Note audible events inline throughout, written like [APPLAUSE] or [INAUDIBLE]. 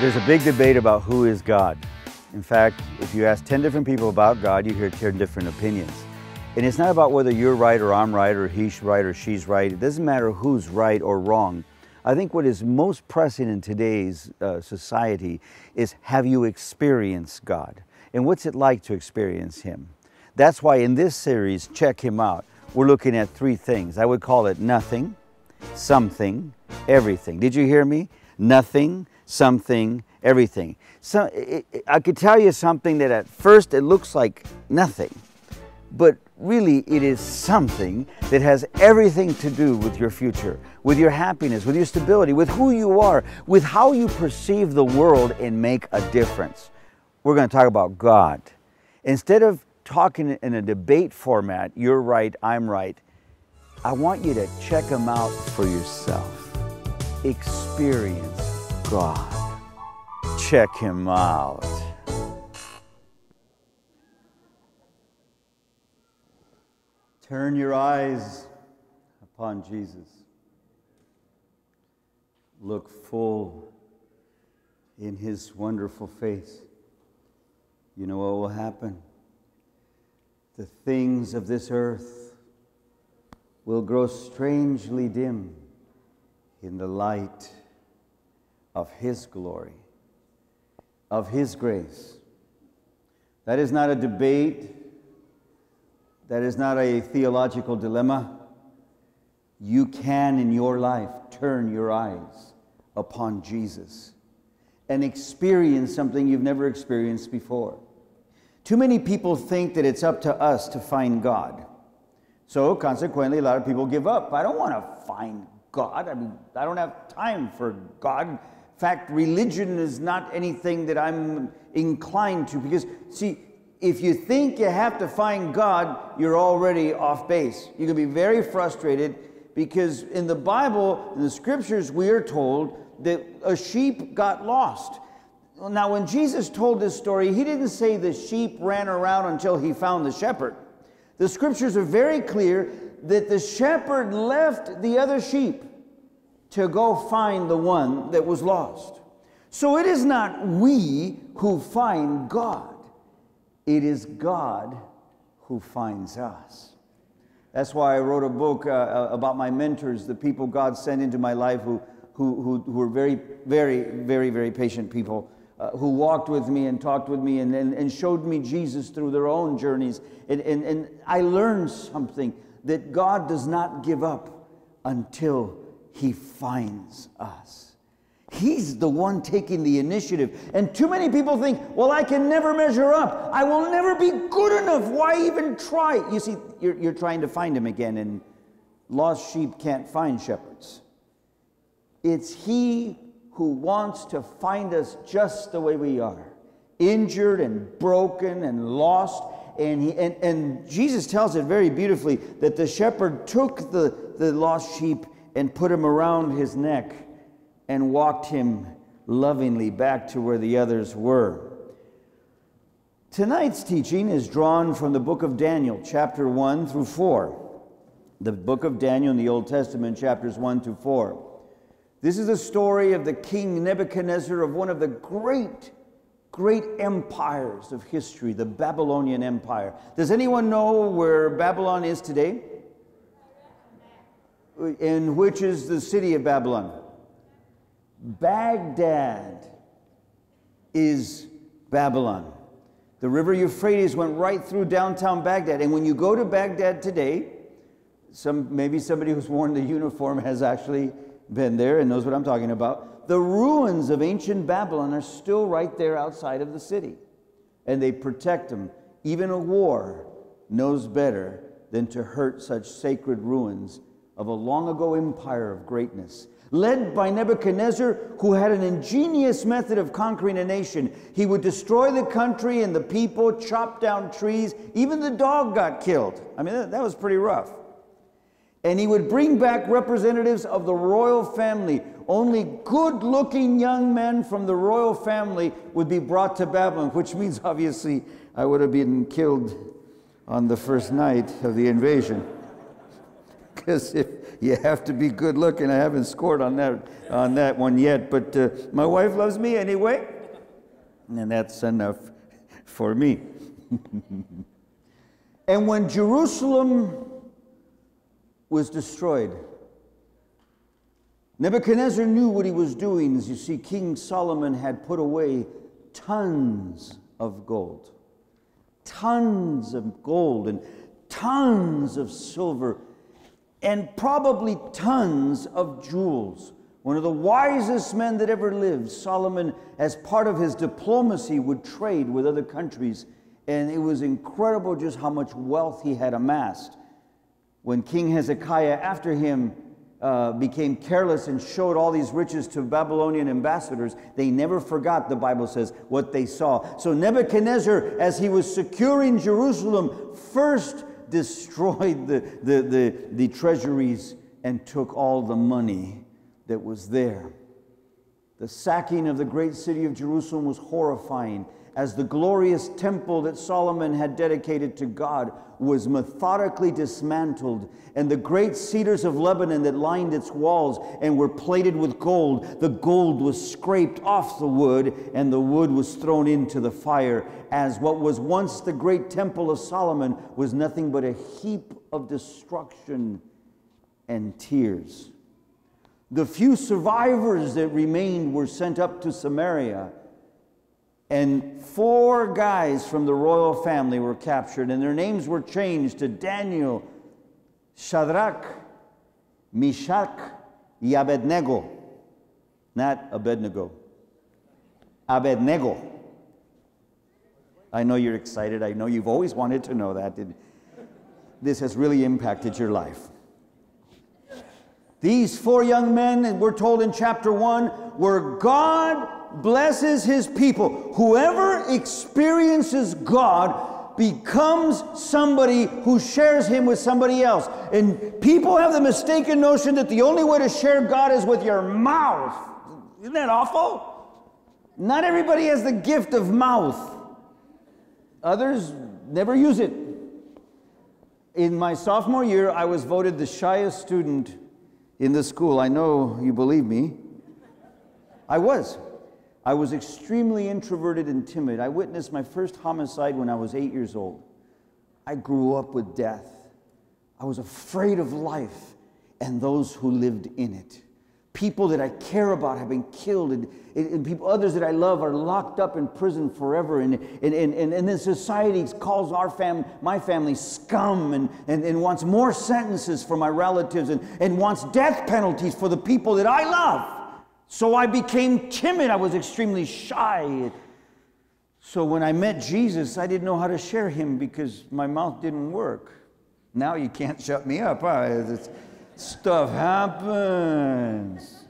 There's a big debate about who is God. In fact, if you ask 10 different people about God, you hear 10 different opinions. And it's not about whether you're right or I'm right or he's right or she's right. It doesn't matter who's right or wrong. I think what is most pressing in today's uh, society is have you experienced God? And what's it like to experience Him? That's why in this series, Check Him Out, we're looking at three things. I would call it nothing, something, everything. Did you hear me? Nothing, something, everything. So it, it, I could tell you something that at first it looks like nothing, but really it is something that has everything to do with your future, with your happiness, with your stability, with who you are, with how you perceive the world and make a difference. We're going to talk about God. Instead of talking in a debate format, you're right, I'm right, I want you to check them out for yourself. Experience God. Check Him out. Turn your eyes upon Jesus. Look full in His wonderful face. You know what will happen? The things of this earth will grow strangely dim in the light of His glory, of His grace. That is not a debate, that is not a theological dilemma. You can, in your life, turn your eyes upon Jesus and experience something you've never experienced before. Too many people think that it's up to us to find God. So, consequently, a lot of people give up. I don't want to find God. I mean, I don't have time for God fact, religion is not anything that I'm inclined to because, see, if you think you have to find God, you're already off base. You can be very frustrated because in the Bible, in the scriptures, we are told that a sheep got lost. Now, when Jesus told this story, he didn't say the sheep ran around until he found the shepherd. The scriptures are very clear that the shepherd left the other sheep to go find the one that was lost. So it is not we who find God, it is God who finds us. That's why I wrote a book uh, uh about my mentors, the people God sent into my life who, who, who, who were very, very, very, very patient people. Uh, who walked with me and talked with me and, and, and showed me Jesus through their own journeys. And, and, and I learned something that God does not give up until he finds us. He's the one taking the initiative. And too many people think, well, I can never measure up. I will never be good enough. Why even try? You see, you're, you're trying to find him again, and lost sheep can't find shepherds. It's he who wants to find us just the way we are injured and broken and lost. And, he, and, and Jesus tells it very beautifully that the shepherd took the, the lost sheep and put him around his neck and walked him lovingly back to where the others were. Tonight's teaching is drawn from the book of Daniel, chapter 1 through 4. The book of Daniel in the Old Testament, chapters 1 through 4. This is the story of the king Nebuchadnezzar of one of the great, great empires of history, the Babylonian Empire. Does anyone know where Babylon is today? In which is the city of Babylon. Baghdad is Babylon. The river Euphrates went right through downtown Baghdad. And when you go to Baghdad today, some, maybe somebody who's worn the uniform has actually been there and knows what I'm talking about. The ruins of ancient Babylon are still right there outside of the city. And they protect them. Even a war knows better than to hurt such sacred ruins of a long ago empire of greatness. Led by Nebuchadnezzar, who had an ingenious method of conquering a nation, he would destroy the country and the people, chop down trees. Even the dog got killed. I mean, that, was pretty rough. And he would bring back representatives of the royal family. Only good looking young men from the royal family would be brought to Babylon, which means [LAUGHS] obviously I would have been killed on the first night of the invasion. Because if, you have to be good looking. I haven't scored on that, on that one yet, but uh, my wife loves me anyway, and that's enough for me. [LAUGHS] and when Jerusalem was destroyed, Nebuchadnezzar knew what he was doing. As you see, King Solomon had put away tons of gold, tons of gold, and tons of silver, and probably tons of jewels. One of the wisest men that ever lived, Solomon, as part of his diplomacy, would trade with other countries, and it was incredible just how much wealth he had amassed. When King Hezekiah, after him, uh, became careless and showed all these riches to Babylonian ambassadors, they never forgot, the Bible says, what they saw. So Nebuchadnezzar, as he was securing Jerusalem, first destroyed the, the, the, the treasuries and took all the money that was there. The sacking of the great city of Jerusalem was horrifying as the glorious temple that Solomon had dedicated to God was methodically dismantled, and the great cedars of Lebanon that lined its walls and were plated with gold, the gold was scraped off the wood, and the wood was thrown into the fire, as what was once the great temple of Solomon was nothing but a heap of destruction and tears. The few survivors that remained were sent up to Samaria and four guys from the royal family were captured, and their names were changed to Daniel, Shadrach, Meshach, and Abednego. Not Abednego. Abednego. I know you're excited. I know you've always wanted to know that. This has really impacted your life. These four young men, we're told in chapter one, were God blesses his people. Whoever experiences God becomes somebody who shares him with somebody else. And people have the mistaken notion that the only way to share God is with your mouth. Isn't that awful? Not everybody has the gift of mouth. Others never use it. In my sophomore year, I was voted the shyest student in the school. I know you believe me. I was. I was extremely introverted and timid. I witnessed my first homicide when I was eight years old. I grew up with death. I was afraid of life and those who lived in it. People that I care about have been killed, and, and people, others that I love are locked up in prison forever. And, and, and, and, and then society calls our fam, my family scum and, and, and wants more sentences for my relatives and, and wants death penalties for the people that I love. So I became timid. I was extremely shy. So when I met Jesus, I didn't know how to share him because my mouth didn't work. Now you can't shut me up. Ah, huh? Stuff happens.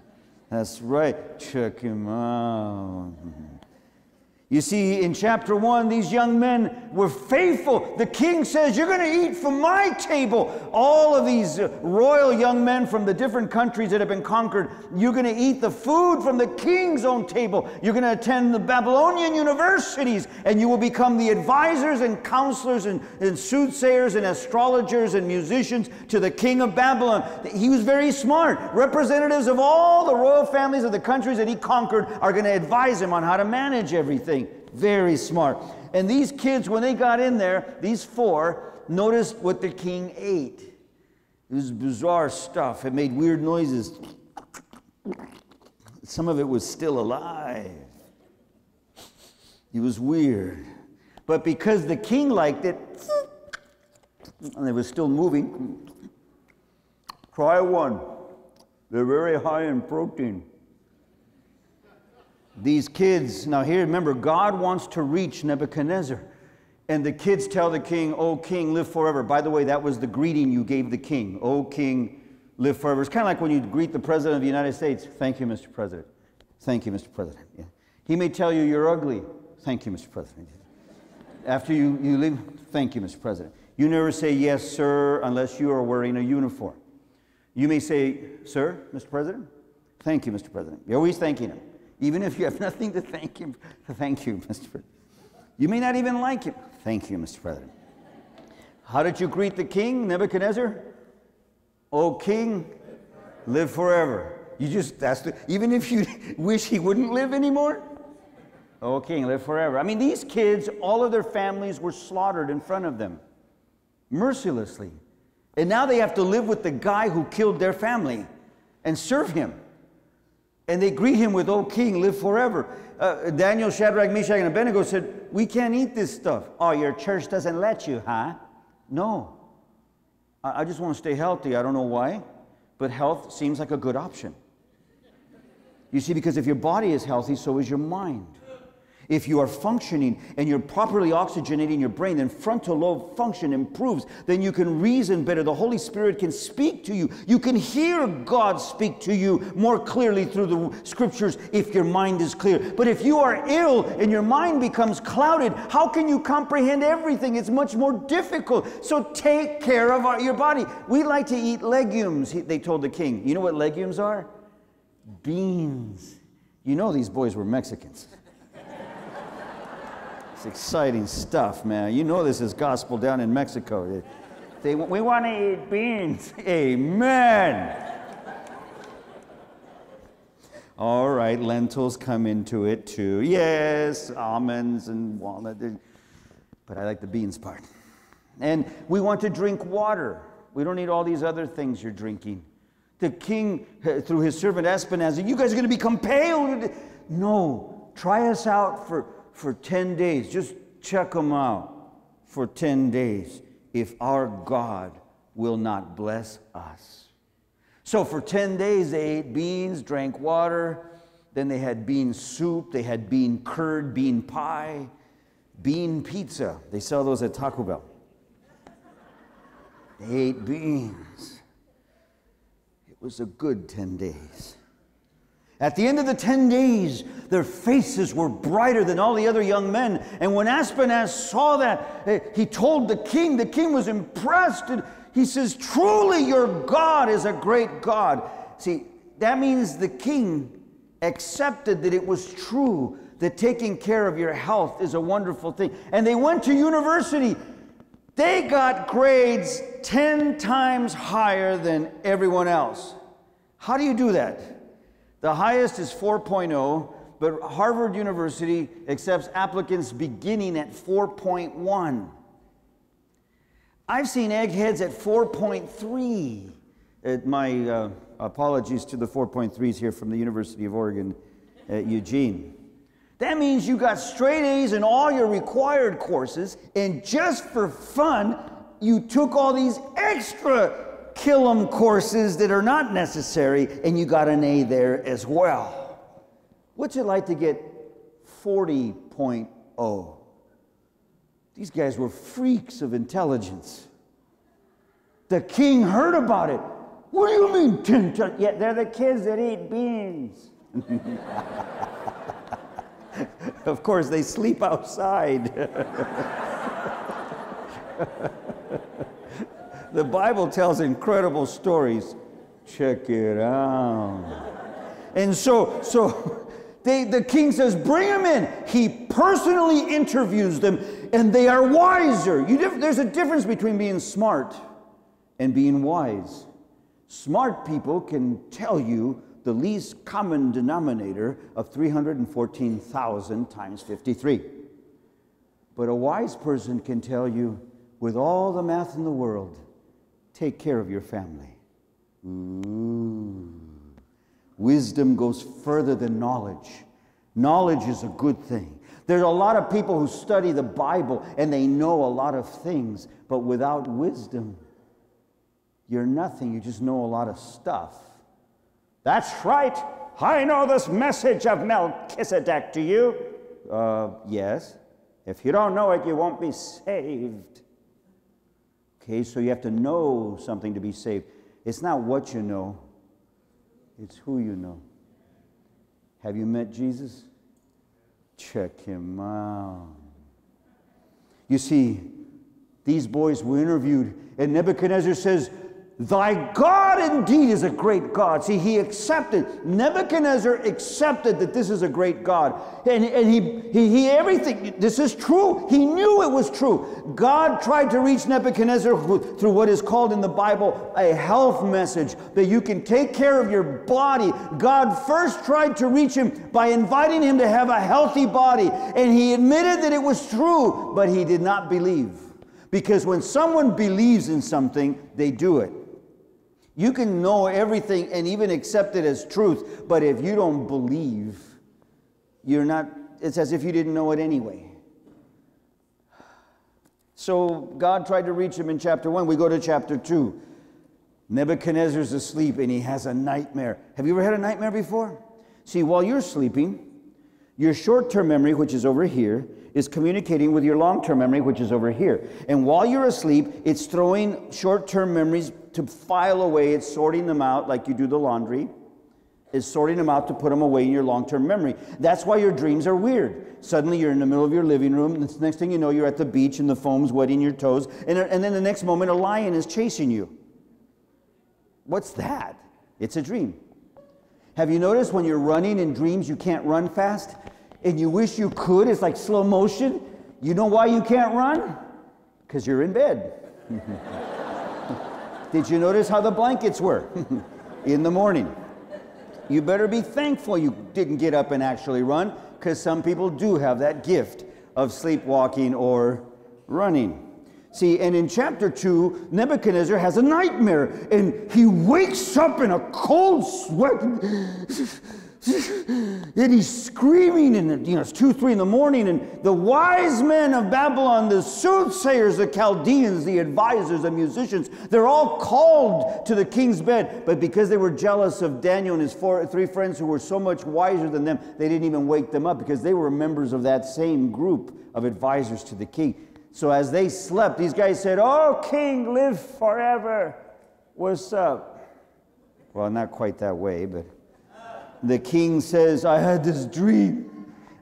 That's right. Check him out. You see, in chapter one, these young men were faithful. The king says, You're going to eat from my table. All of these royal young men from the different countries that have been conquered, you're going to eat the food from the king's own table. You're going to attend the Babylonian universities, and you will become the advisors and counselors and, and soothsayers and astrologers and musicians to the king of Babylon. He was very smart. Representatives of all the royal families of the countries that he conquered are going to advise him on how to manage everything. Very smart. And these kids, when they got in there, these four, noticed what the king ate. It was bizarre stuff. It made weird noises. Some of it was still alive. It was weird. But because the king liked it, and it was still moving, try one. They're very high in protein. These kids, now here, remember, God wants to reach Nebuchadnezzar. And the kids tell the king, Oh, king, live forever. By the way, that was the greeting you gave the king. Oh, king, live forever. It's kind of like when you greet the president of the United States. Thank you, Mr. President. Thank you, Mr. President. Yeah. He may tell you you're ugly. Thank you, Mr. President. After you, you leave, thank you, Mr. President. You never say yes, sir, unless you are wearing a uniform. You may say, Sir, Mr. President. Thank you, Mr. President. You're always thanking him even if you have [LAUGHS] nothing to thank him. Thank you, [LAUGHS] Mr. President. You may not even like him. Thank you, Mr. President. How did you greet the king, Nebuchadnezzar? O king, live forever. You just, that's the, even if you [LAUGHS] wish he wouldn't live anymore, oh, king, live forever. I mean, these kids, all of their families were slaughtered in front of them, mercilessly. And now they have to live with the guy who killed their family and serve him. And they greet him with, Oh, king, live forever. Uh, Daniel, Shadrach, Meshach, and Abednego said, We can't eat this stuff. Oh, your church doesn't let you, huh? No. I, I just want to stay healthy. I don't know why, but health seems like a good option. You see, because if your body is healthy, so is your mind. If you are functioning and you're properly oxygenating your brain, then frontal lobe function improves. Then you can reason better. The Holy Spirit can speak to you. You can hear God speak to you more clearly through the scriptures if your mind is clear. But if you are ill and your mind becomes clouded, how can you comprehend everything? It's much more difficult. So take care of your body. We like to eat legumes, they told the king. You know what legumes are? Beans. You know these boys were Mexicans. It's exciting stuff, man. You know this is gospel down in Mexico. They, we want to eat beans. [LAUGHS] Amen. All right, lentils come into it too. Yes, almonds and walnut. But I like the beans part. And we want to drink water. We don't need all these other things you're drinking. The king, uh, through his servant Ashpenaz, you guys are going to become pale. No, try us out for for 10 days. Just check them out for 10 days if our God will not bless us. So for 10 days, they ate beans, drank water, then they had bean soup, they had bean curd, bean pie, bean pizza. They sell those at Taco Bell. They ate beans. It was a good 10 days. At the end of the 10 days, their faces were brighter than all the other young men. And when Ashpenaz saw that, eh, he told the king, the king was impressed. And he says, Truly, your God is a great God. See, that means the king accepted that it was true that taking care of your health is a wonderful thing. And they went to university. They got grades 10 times higher than everyone else. How do you do that? The highest is 4.0, but Harvard University accepts applicants beginning at 4.1. I've seen eggheads at 4.3. At my uh, apologies to the 4.3s here from the University of Oregon at Eugene. That means you got straight A's in all your required courses, and just for fun, you took all these extra Killam courses that are not necessary, and you got an A there as well. What's it like to get 40.0? These guys were freaks of intelligence. The king heard about it. What do you mean 10 times? Yeah, they're the kids that eat beans. [LAUGHS] of course, they sleep outside. [LAUGHS] The Bible tells incredible stories. Check it out. And so, so they, the king says, Bring them in. He personally interviews them, and they are wiser. You, there's a difference between being smart and being wise. Smart people can tell you the least common denominator of 314,000 times 53. But a wise person can tell you, with all the math in the world, Take care of your family. Ooh. Wisdom goes further than knowledge. Knowledge is a good thing. There's a lot of people who study the Bible and they know a lot of things, but without wisdom, you're nothing. You just know a lot of stuff. That's right. I know this message of Melchizedek. Do you? Uh, yes. If you don't know it, you won't be saved. Okay, so you have to know something to be saved. It's not what you know, it's who you know. Have you met Jesus? Check him out. You see, these boys were interviewed, and Nebuchadnezzar says, Thy God indeed is a great God. See, he accepted, Nebuchadnezzar accepted that this is a great God. And, and he, he, he, everything, this is true. He knew it was true. God tried to reach Nebuchadnezzar through what is called in the Bible a health message that you can take care of your body. God first tried to reach him by inviting him to have a healthy body. And he admitted that it was true, but he did not believe. Because when someone believes in something, they do it. You can know everything and even accept it as truth, but if you don't believe, you're not, it's as if you didn't know it anyway. So God tried to reach him in chapter one. We go to chapter two. Nebuchadnezzar's asleep and he has a nightmare. Have you ever had a nightmare before? See, while you're sleeping, your short term memory, which is over here, is communicating with your long term memory, which is over here. And while you're asleep, it's throwing short term memories to file away, it's sorting them out like you do the laundry. Is sorting them out to put them away in your long term memory. That's why your dreams are weird. Suddenly you're in the middle of your living room, and the next thing you know, you're at the beach and the foam's wetting your toes, and, and then the next moment, a lion is chasing you. What's that? It's a dream. Have you noticed when you're running in dreams, you can't run fast? And you wish you could, it's like slow motion. You know why you can't run? Because you're in bed. [LAUGHS] Did you notice how the blankets were [LAUGHS] in the morning? You better be thankful you didn't get up and actually run, because some people do have that gift of sleepwalking or running. See, and in chapter 2, Nebuchadnezzar has a nightmare and he wakes up in a cold sweat [LAUGHS] and he's screaming, and you know, it's two, three in the morning, and the wise men of Babylon, the soothsayers, the Chaldeans, the advisors, the musicians, they're all called to the king's bed. But because they were jealous of Daniel and his four, three friends who were so much wiser than them, they didn't even wake them up because they were members of that same group of advisors to the king. So as they slept, these guys said, Oh, king, live forever. What's up? Well, not quite that way, but the king says, I had this dream.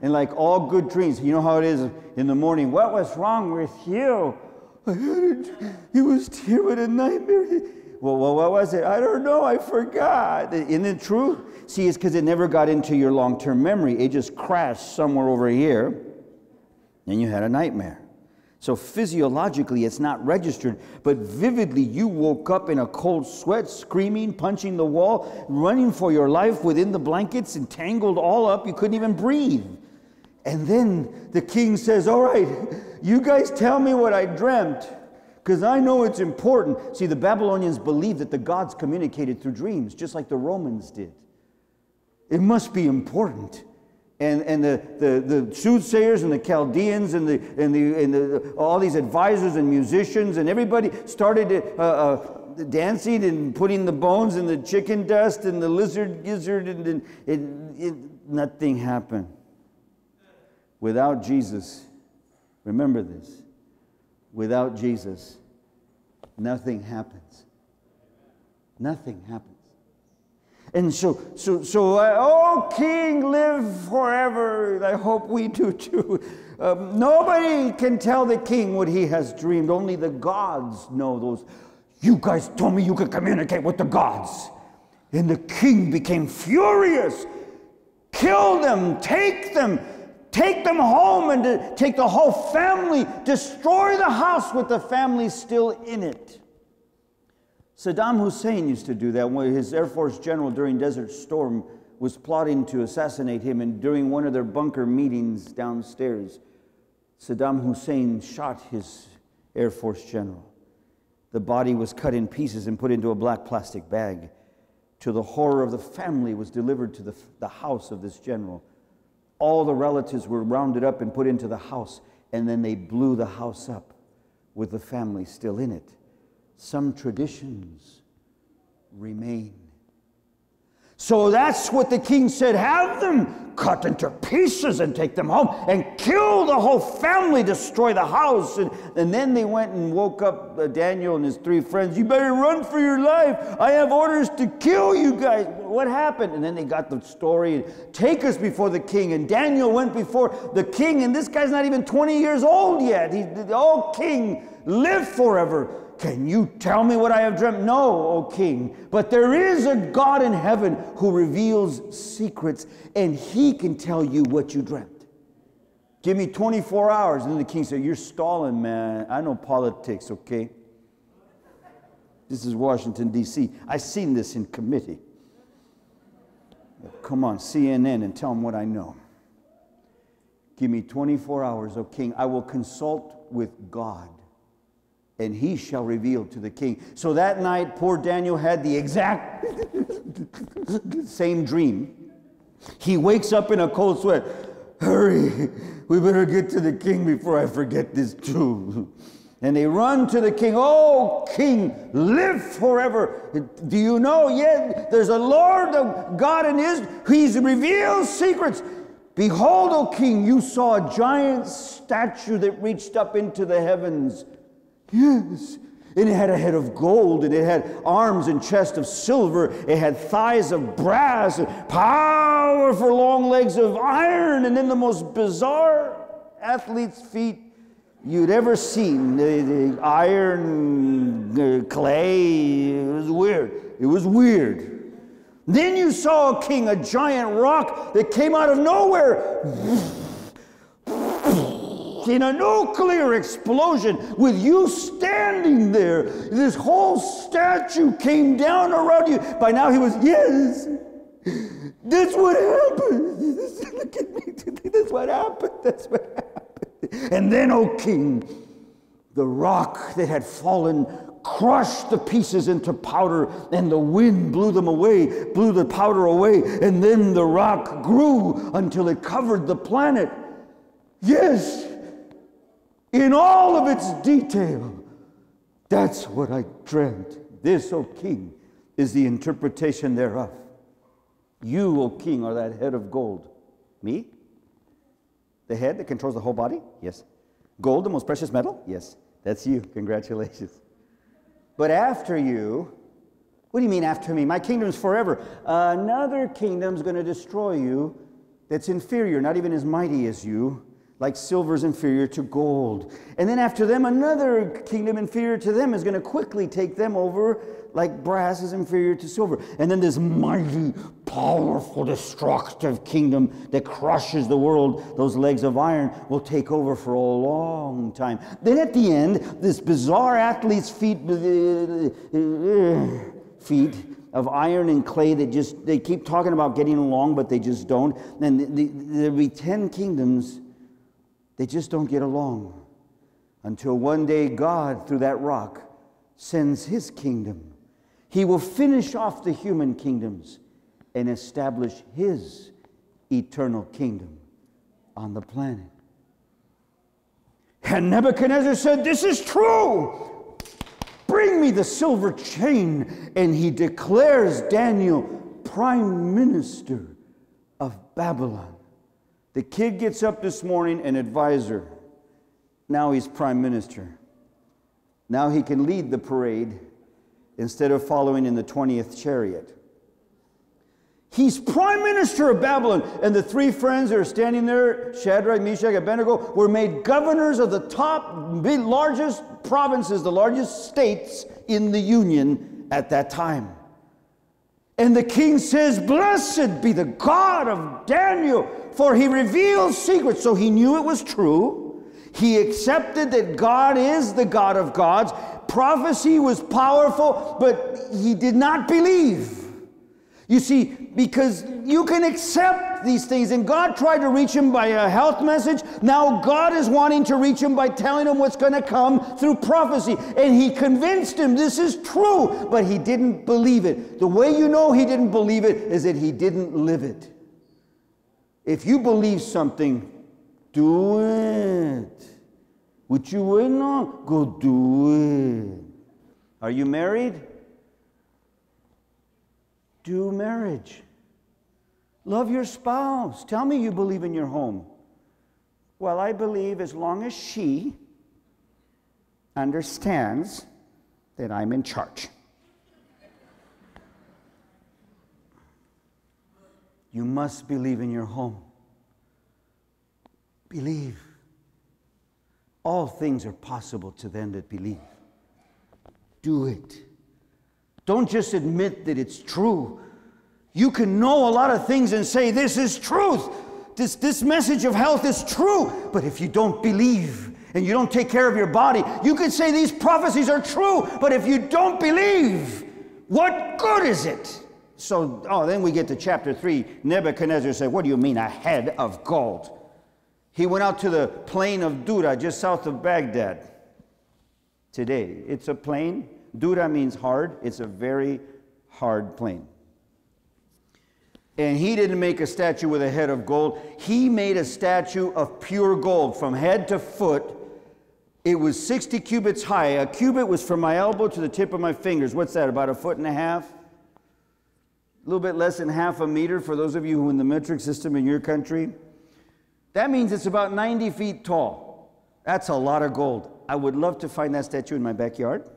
And like all good dreams, you know how it is in the morning. What was wrong with you? I had a, he was here with a nightmare. Well, well, what was it? I don't know. I forgot. Isn't it true? See, it's because it never got into your long term memory. It just crashed somewhere over here, and you had a nightmare. So physiologically, it's not registered, but vividly, you woke up in a cold sweat, screaming, punching the wall, running for your life within the blankets, entangled all up. You couldn't even breathe. And then the king says, All right, you guys tell me what I dreamt, because I know it's important. See, the Babylonians believed that the gods communicated through dreams, just like the Romans did. It must be important and, and the, the, the soothsayers and the Chaldeans and, the, and, the, and the, all these advisors and musicians and everybody started uh, uh, dancing and putting the bones in the chicken dust and the lizard gizzard and, and, nothing happened. Without Jesus, remember this, without Jesus, nothing happens. Nothing happens. And so, so, so, uh, oh, King, live forever. I hope we do too. Um, nobody can tell the king what he has dreamed. Only the gods know those. You guys told me you could communicate with the gods. And the king became furious. Kill them, take them, take them home, and take the whole family, destroy the house with the family still in it. Saddam Hussein used to do that when his Air Force general during Desert Storm was plotting to assassinate him, and during one of their bunker meetings downstairs, Saddam Hussein shot his Air Force general. The body was cut in pieces and put into a black plastic bag. To the horror of the family, was delivered to the, the house of this general. All the relatives were rounded up and put into the house, and then they blew the house up with the family still in it some traditions remain. So that's what the king said have them cut into pieces and take them home and kill the whole family, destroy the house. And, and then they went and woke up uh, Daniel and his three friends. You better run for your life. I have orders to kill you guys. What happened? And then they got the story take us before the king. And Daniel went before the king, and this guy's not even 20 years old yet. He, oh, king, live forever. Can you tell me what I have dreamt? No, O king. But there is a God in heaven who reveals secrets, and he can tell you what you dreamt. Give me 24 hours. And then the king said, You're stalling, man. I know politics, okay? This is Washington, D.C. I seen this in committee. Come on, CNN, and tell them what I know. Give me 24 hours, O king. I will consult with God, and he shall reveal to the king. So that night, poor Daniel had the exact [LAUGHS] same dream. He wakes up in a cold sweat. Hurry, we better get to the king before I forget this too. And they run to the king. Oh, king, live forever. Do you know? Yeah, there's a Lord of God in his, he's revealed secrets. Behold, O king, you saw a giant statue that reached up into the heavens. Yes. And it had a head of gold, and it had arms and chest of silver. It had thighs of brass, and powerful long legs of iron, and then the most bizarre athlete's feet you'd ever seen. The, the iron, the clay, it was weird. It was weird. Then you saw a king, a giant rock that came out of nowhere in a nuclear explosion with you standing there. This whole statue came down around you. By now he was, yes, that's what happened. [LAUGHS] Look at me. That's what happened. That's what happened. And then, O king, the rock that had fallen crushed the pieces into powder, and the wind blew them away, blew the powder away, and then the rock grew until it covered the planet. Yes, in all of its detail. That's what I dreamt. This, O king, is the interpretation thereof. You, O king, are that head of gold. Me? The head that controls the whole body? Yes. Gold, the most precious metal? Yes. That's you. Congratulations. But after you, what do you mean after me? My kingdom's forever. Another kingdom's going to destroy you that's inferior, not even as mighty as you, like silver is inferior to gold. And then after them, another kingdom inferior to them is going to quickly take them over, like brass is inferior to silver. And then this mighty, powerful, destructive kingdom that crushes the world, those legs of iron, will take over for a long time. Then at the end, this bizarre athlete's feet, uh, feet of iron and clay that just, they keep talking about getting along, but they just don't. And there'll be 10 kingdoms they just don't get along until one day God, through that rock, sends his kingdom. He will finish off the human kingdoms and establish his eternal kingdom on the planet. And Nebuchadnezzar said, This is true. Bring me the silver chain. And he declares Daniel prime minister of Babylon. The kid gets up this morning, an advisor. Now he's prime minister. Now he can lead the parade instead of following in the 20th chariot. He's prime minister of Babylon, and the three friends that are standing there, Shadrach, Meshach, and Abednego, were made governors of the top, largest provinces, the largest states in the Union at that time. And the king says, Blessed be the God of Daniel, for he reveals secrets. So he knew it was true. He accepted that God is the God of gods. Prophecy was powerful, but he did not believe. You see, because you can accept these things, and God tried to reach him by a health message. Now God is wanting to reach him by telling him what's going to come through prophecy. And he convinced him this is true, but he didn't believe it. The way you know he didn't believe it is that he didn't live it. If you believe something, do it. What you waiting on? Go do it. Are you married? do marriage. Love your spouse. Tell me you believe in your home. Well, I believe as long as she understands that I'm in charge. You must believe in your home. Believe. All things are possible to them that believe. Do it. Don't just admit that it's true. You can know a lot of things and say, This is truth. This, this message of health is true. But if you don't believe and you don't take care of your body, you can say these prophecies are true. But if you don't believe, what good is it? So, oh, then we get to chapter 3. Nebuchadnezzar said, What do you mean, a head of gold? He went out to the plain of Dura, just south of Baghdad. Today, it's a plain. Dura means hard, it's a very hard plain. And he didn't make a statue with a head of gold. He made a statue of pure gold from head to foot. It was 60 cubits high. A cubit was from my elbow to the tip of my fingers. What's that, about a foot and a half? A little bit less than half a meter for those of you who are in the metric system in your country. That means it's about 90 feet tall. That's a lot of gold. I would love to find that statue in my backyard.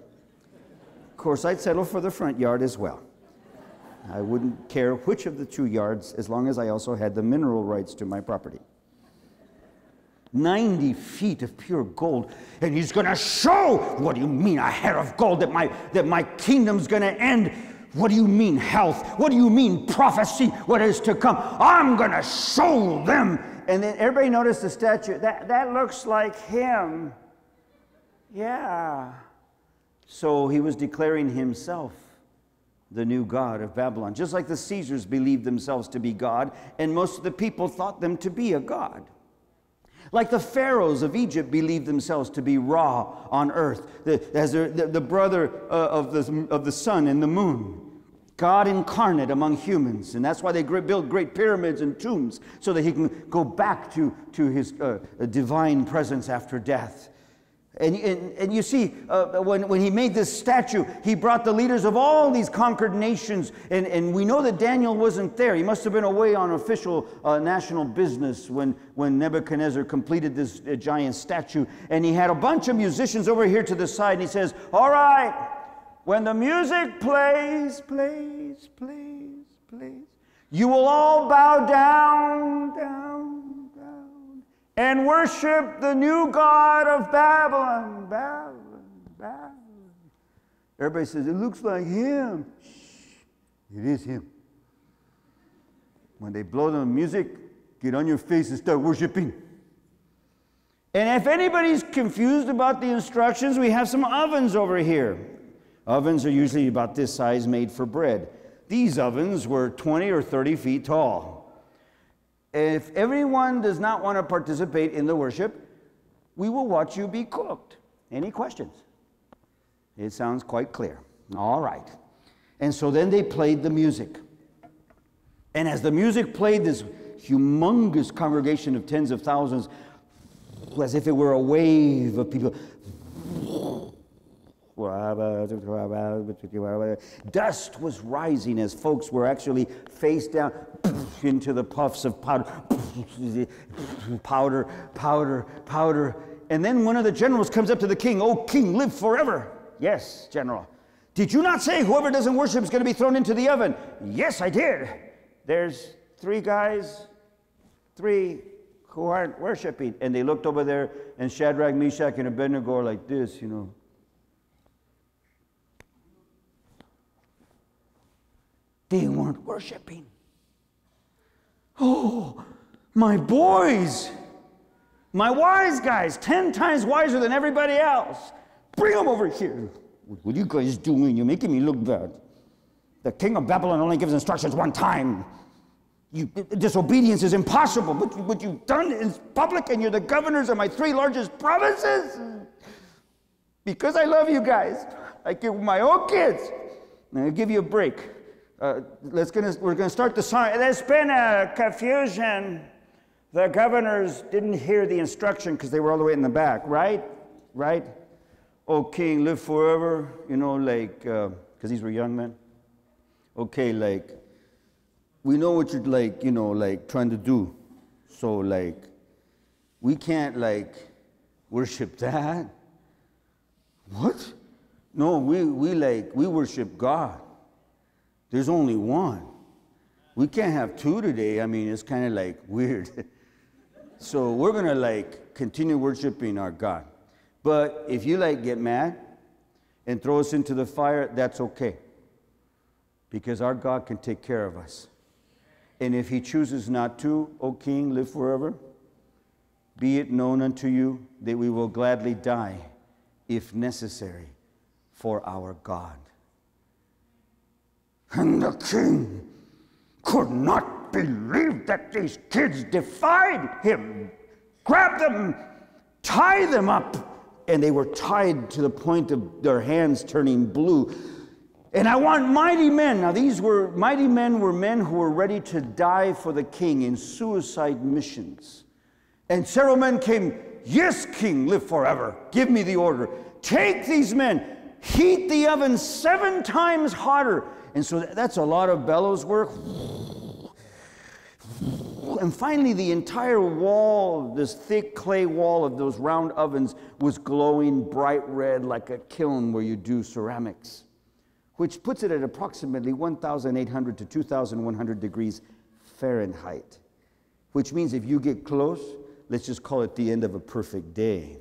Of course, I'd settle for the front yard as well. I wouldn't care which of the two yards as long as I also had the mineral rights to my property. 90 feet of pure gold, and he's going to show. What do you mean, a head of gold, that my, that my kingdom's going to end? What do you mean, health? What do you mean, prophecy? What is to come? I'm going to show them. And then everybody noticed the statue. That, that looks like him. Yeah. So he was declaring himself the new God of Babylon, just like the Caesars believed themselves to be God, and most of the people thought them to be a God. Like the pharaohs of Egypt believed themselves to be Ra on earth, the, as the, the brother uh, of, the, of the sun and the moon. God incarnate among humans. And that's why they build great pyramids and tombs, so that he can go back to, to his uh, divine presence after death. And, and, and you see, uh, when, when he made this statue, he brought the leaders of all these conquered nations. And, and we know that Daniel wasn't there. He must have been away on official uh, national business when, when Nebuchadnezzar completed this uh, giant statue. And he had a bunch of musicians over here to the side. And he says, All right, when the music plays, plays, plays, plays, you will all bow down, down down, and worship the new God of Babylon. Babylon, Babylon. Everybody says, It looks like him. Shh, it is him. When they blow the music, get on your face and start worshiping. And if anybody's confused about the instructions, we have some ovens over here. Ovens are usually about this size, made for bread. These ovens were 20 or 30 feet tall. If everyone does not want to participate in the worship, we will watch you be cooked. Any questions? It sounds quite clear. All right. And so then they played the music. And as the music played, this humongous congregation of tens of thousands, as if it were a wave of people, Dust was rising as folks were actually face down into the puffs of powder, powder, powder, powder. And then one of the generals comes up to the king, Oh, king, live forever. Yes, general. Did you not say whoever doesn't worship is going to be thrown into the oven? Yes, I did. There's three guys, three who aren't worshiping. And they looked over there, and Shadrach, Meshach, and Abednego are like this, you know. They weren't worshiping. Oh, my boys, my wise guys, 10 times wiser than everybody else. Bring them over here. What are you guys doing? You're making me look bad. The king of Babylon only gives instructions one time. You, disobedience is impossible, but what you've done is public, and you're the governors of my three largest provinces. Because I love you guys, I give my own kids. I'll give you a break. Uh, let's gonna, we're going to start the song. There's been a confusion. The governors didn't hear the instruction because they were all the way in the back, right? Right? Oh, king, live forever. You know, like, because uh, these were young men. Okay, like, we know what you're like, you know, like trying to do. So, like, we can't, like, worship that. What? No, we, we like, we worship God. There's only one. We can't have two today. I mean, it's kind of like [LAUGHS] weird. so we're going to like continue worshiping our God. But if you like get mad and throw us into the fire, that's okay. Because our God can take care of us. And if he chooses not to, O king, live forever, be it known unto you that we will gladly die, if necessary, for our God. And the king could not believe that these kids defied him. Grab them, tie them up. And they were tied to the point of their hands turning blue. And I want mighty men. Now, these were mighty men were men who were ready to die for the king in suicide missions. And several men came, Yes, king, live forever. Give me the order. Take these men, heat the oven seven times hotter. And so that's a lot of bellows work. And finally, the entire wall, this thick clay wall of those round ovens, was glowing bright red like a kiln where you do ceramics, which puts it at approximately 1,800 to 2,100 degrees Fahrenheit, which means if you get close, let's just call it the end of a perfect day.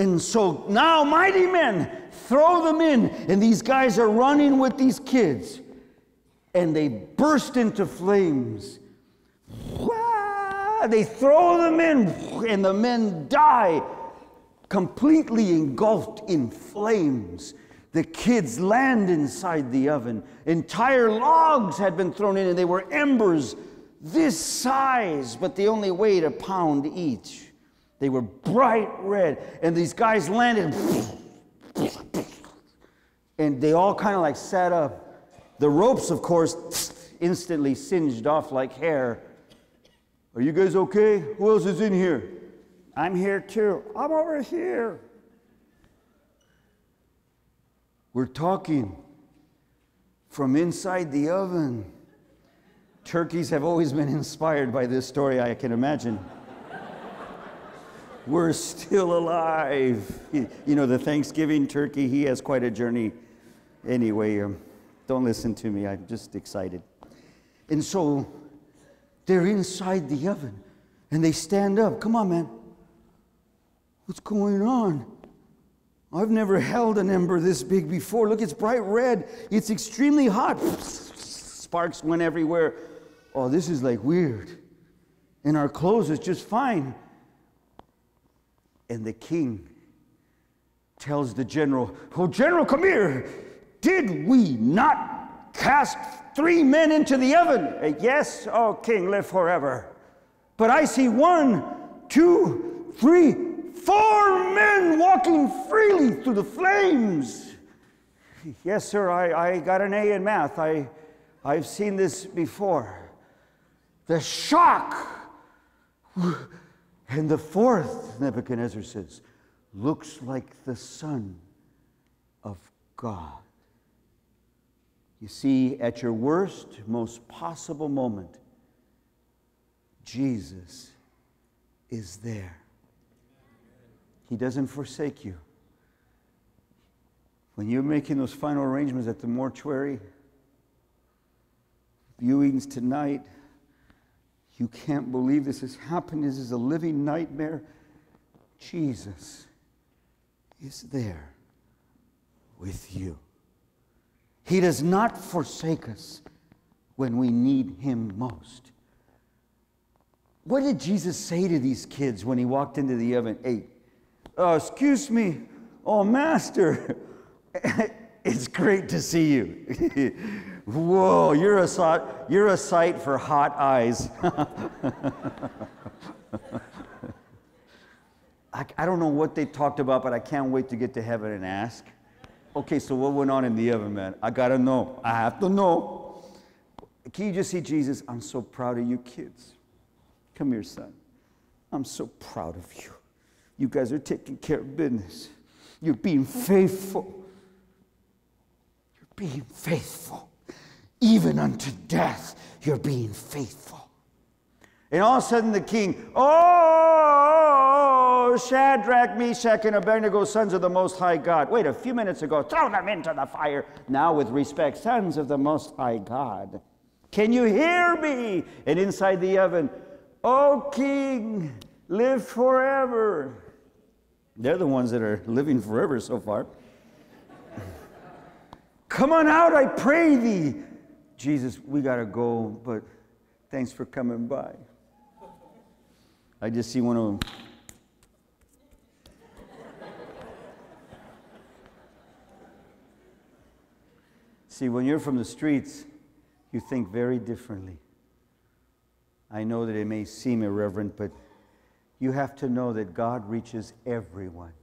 And so now, mighty men, throw them in, and these guys are running with these kids, and they burst into flames. They throw them in, and the men die, completely engulfed in flames. The kids land inside the oven. Entire logs had been thrown in, and they were embers this size, but they only weighed a pound each. They were bright red, and these guys landed, and they all kind of like sat up. The ropes, of course, instantly singed off like hair. Are you guys okay? Who else is in here? I'm here too. I'm over here. We're talking from inside the oven. Turkeys have always been inspired by this story, I can imagine. We're still alive. You know, the Thanksgiving turkey, he has quite a journey. Anyway, um, don't listen to me, I'm just excited. And so they're inside the oven and they stand up. Come on, man. What's going on? I've never held an ember this big before. Look, it's bright red. It's extremely hot. Sparks went everywhere. Oh, this is like weird. And our clothes is just fine. And the king tells the general, Oh, general, come here. Did we not cast three men into the oven? Uh, yes, oh, king, live forever. But I see one, two, three, four men walking freely through the flames. Yes, sir, I, I got an A in math. I, I've seen this before. The shock and the fourth, Nebuchadnezzar says, looks like the Son of God. You see, at your worst, most possible moment, Jesus is there. He doesn't forsake you. When you're making those final arrangements at the mortuary, viewings tonight, you can't believe this has happened. This is a living nightmare. Jesus is there with you. He does not forsake us when we need Him most. What did Jesus say to these kids when He walked into the oven? Hey, uh, excuse me. Oh, Master, [LAUGHS] it's great to see you. [LAUGHS] Whoa, you're a, sight, you're a sight for hot eyes. [LAUGHS] I, I don't know what they talked about, but I can't wait to get to heaven and ask. Okay, so what went on in the oven, man? I gotta know. I have to know. Can you just see Jesus? I'm so proud of you kids. Come here, son. I'm so proud of you. You guys are taking care of business. You're being faithful. You're being faithful even unto death, you're being faithful. And all of a sudden, the king, oh, Shadrach, Meshach, and Abednego, sons of the Most High God. Wait, a few minutes ago, throw them into the fire. Now, with respect, sons of the Most High God. Can you hear me? And inside the oven, oh, king, live forever. They're the ones that are living forever so far. [LAUGHS] Come on out, I pray thee. Jesus, we got to go, but thanks for coming by. I just see one of them. see, when you're from the streets, you think very differently. I know that it may seem irreverent, but you have to know that God reaches everyone.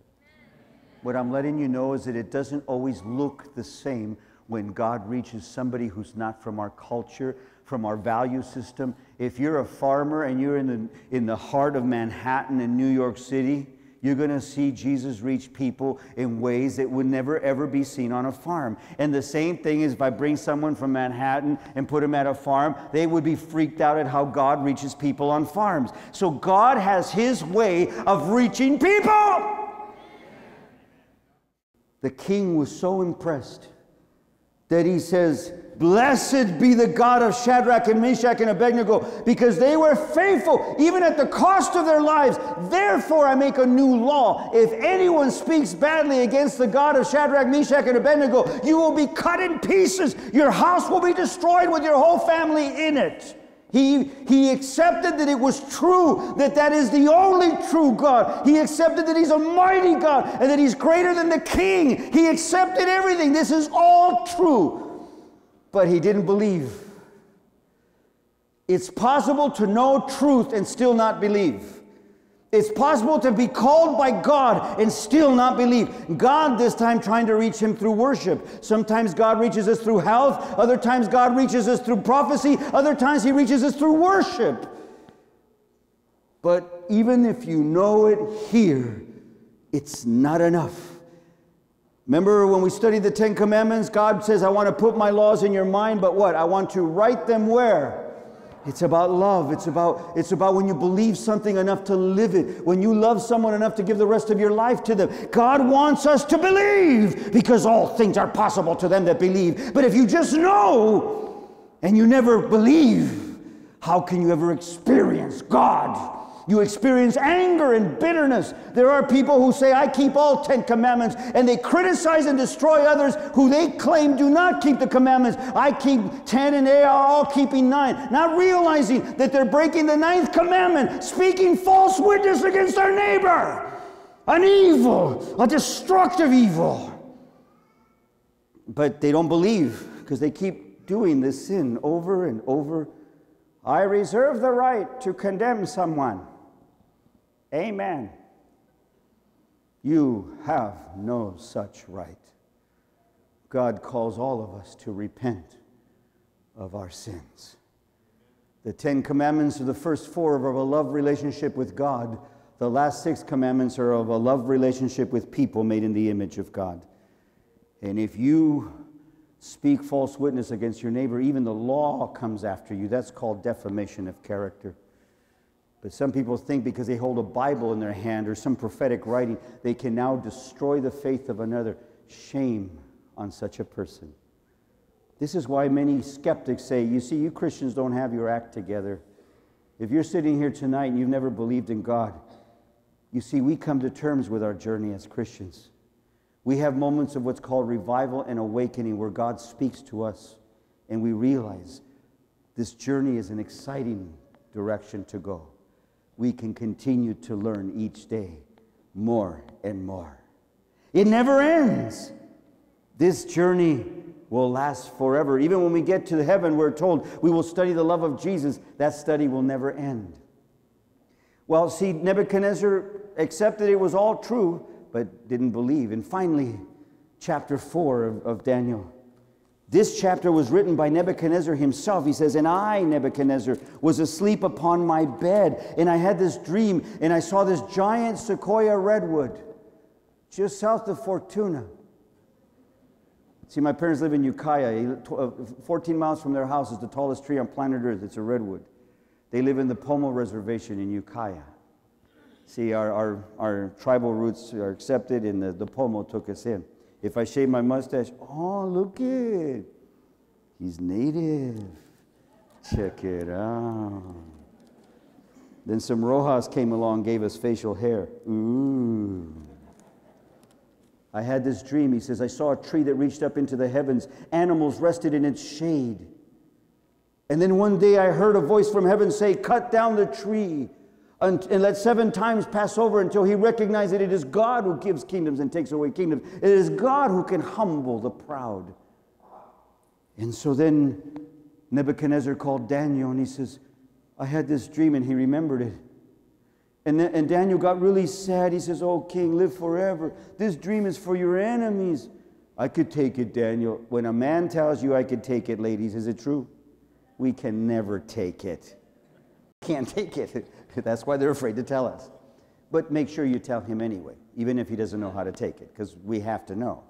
What I'm letting you know is that it doesn't always look the same when God reaches somebody who's not from our culture, from our value system. If you're a farmer and you're in the, in the heart of Manhattan in New York City, you're going to see Jesus reach people in ways that would never ever be seen on a farm. And the same thing is if I bring someone from Manhattan and put them at a farm, they would be freaked out at how God reaches people on farms. So God has his way of reaching people. The king was so impressed that he says, Blessed be the God of Shadrach and Meshach and Abednego, because they were faithful even at the cost of their lives. Therefore, I make a new law. If anyone speaks badly against the God of Shadrach, Meshach, and Abednego, you will be cut in pieces. Your house will be destroyed with your whole family in it. He, he accepted that it was true, that that is the only true God. He accepted that He's a mighty God and that He's greater than the king. He accepted everything. This is all true but he didn't believe. It's possible to know truth and still not believe. It's possible to be called by God and still not believe. God, this time, trying to reach him through worship. Sometimes God reaches us through health, other times, God reaches us through prophecy, other times, He reaches us through worship. But even if you know it here, it's not enough. Remember when we studied the Ten Commandments? God says, I want to put my laws in your mind, but what? I want to write them where? It's about love. It's about, it's about when you believe something enough to live it. When you love someone enough to give the rest of your life to them. God wants us to believe because all things are possible to them that believe. But if you just know and you never believe, how can you ever experience God? You experience anger and bitterness. There are people who say, I keep all Ten Commandments, and they criticize and destroy others who they claim do not keep the commandments. I keep ten, and they are all keeping nine. Not realizing that they're breaking the ninth commandment, speaking false witness against their neighbor. An evil, a destructive evil. But they don't believe because they keep doing this sin over and over. I reserve the right to condemn someone. Amen. You have no such right. God calls all of us to repent of our sins. The Ten Commandments are the first four of a love relationship with God. The last six commandments are of a love relationship with people made in the image of God. And if you speak false witness against your neighbor, even the law comes after you. That's called defamation of character. But some people think because they hold a Bible in their hand or some prophetic writing, they can now destroy the faith of another. Shame on such a person. This is why many skeptics say, you see, you Christians don't have your act together. If you're sitting here tonight and you've never believed in God, you see, we come to terms with our journey as Christians. We have moments of what's called revival and awakening where God speaks to us and we realize this journey is an exciting direction to go we can continue to learn each day more and more. It never ends. This journey will last forever. Even when we get to heaven, we're told we will study the love of Jesus. That study will never end. Well, see, Nebuchadnezzar accepted it was all true, but didn't believe. And finally, chapter 4 of, of Daniel. This chapter was written by Nebuchadnezzar himself. He says, And I, Nebuchadnezzar, was asleep upon my bed, and I had this dream, and I saw this giant sequoia redwood just south of Fortuna. See, my parents live in Ukiah. Uh, 14 miles from their house is the tallest tree on planet Earth. It's a redwood. They live in the Pomo Reservation in Ukiah. See, our, our, our tribal roots are accepted, and the, the Pomo took us in. If I shave my mustache, oh, look it. He's native. Check it out. Then some Rojas came along, gave us facial hair. Ooh. I had this dream. He says, I saw a tree that reached up into the heavens, animals rested in its shade. And then one day I heard a voice from heaven say, Cut down the tree and, and, let seven times pass over until he recognized that it is God who gives kingdoms and takes away kingdoms. It is God who can humble the proud. And so then Nebuchadnezzar called Daniel and he says, I had this dream and he remembered it. And, then, and Daniel got really sad. He says, Oh, king, live forever. This dream is for your enemies. I could take it, Daniel. When a man tells you I could take it, ladies, is it true? We can never take it. Can't [LAUGHS] take it. That's why they're afraid to tell us. But make sure you tell him anyway, even if he doesn't know how to take it, because we have to know.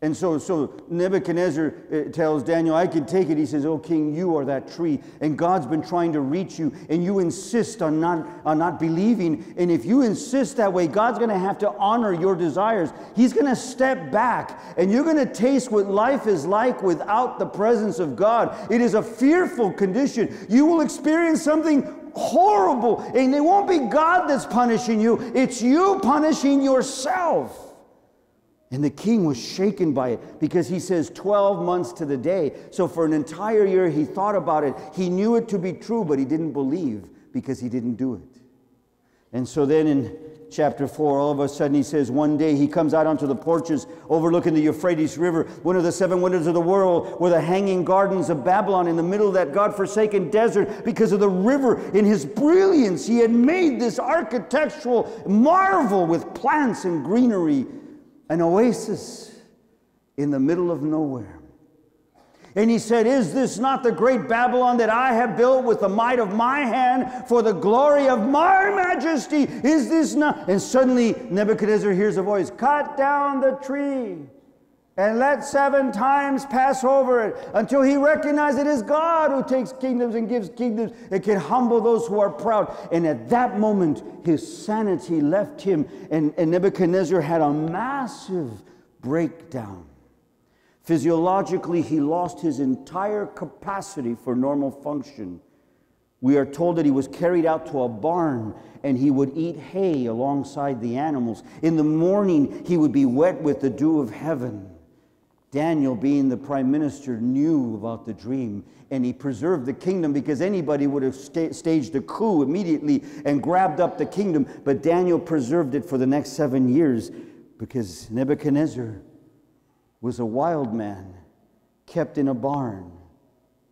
And so, so Nebuchadnezzar uh, tells Daniel, I can take it. He says, Oh, king, you are that tree. And God's been trying to reach you, and you insist on not, on not believing. And if you insist that way, God's going to have to honor your desires. He's going to step back, and you're going to taste what life is like without the presence of God. It is a fearful condition. You will experience something horrible, and it won't be God that's punishing you, it's you punishing yourself. And the king was shaken by it because he says 12 months to the day. So for an entire year, he thought about it. He knew it to be true, but he didn't believe because he didn't do it. And so then in chapter 4, all of a sudden he says, one day he comes out onto the porches overlooking the Euphrates River, one of the seven wonders of the world, where the hanging gardens of Babylon in the middle of that God forsaken desert because of the river. In his brilliance, he had made this architectural marvel with plants and greenery an oasis in the middle of nowhere. And he said, Is this not the great Babylon that I have built with the might of my hand for the glory of my majesty? Is this not? And suddenly Nebuchadnezzar hears a voice Cut down the tree and let seven times pass over it until he recognizes it is God who takes kingdoms and gives kingdoms and can humble those who are proud. And at that moment, his sanity left him, and, and Nebuchadnezzar had a massive breakdown. Physiologically, he lost his entire capacity for normal function. We are told that he was carried out to a barn and he would eat hay alongside the animals. In the morning, he would be wet with the dew of heaven. Daniel, being the prime minister, knew about the dream and he preserved the kingdom because anybody would have sta- staged a coup immediately and grabbed up the kingdom. But Daniel preserved it for the next seven years because Nebuchadnezzar was a wild man kept in a barn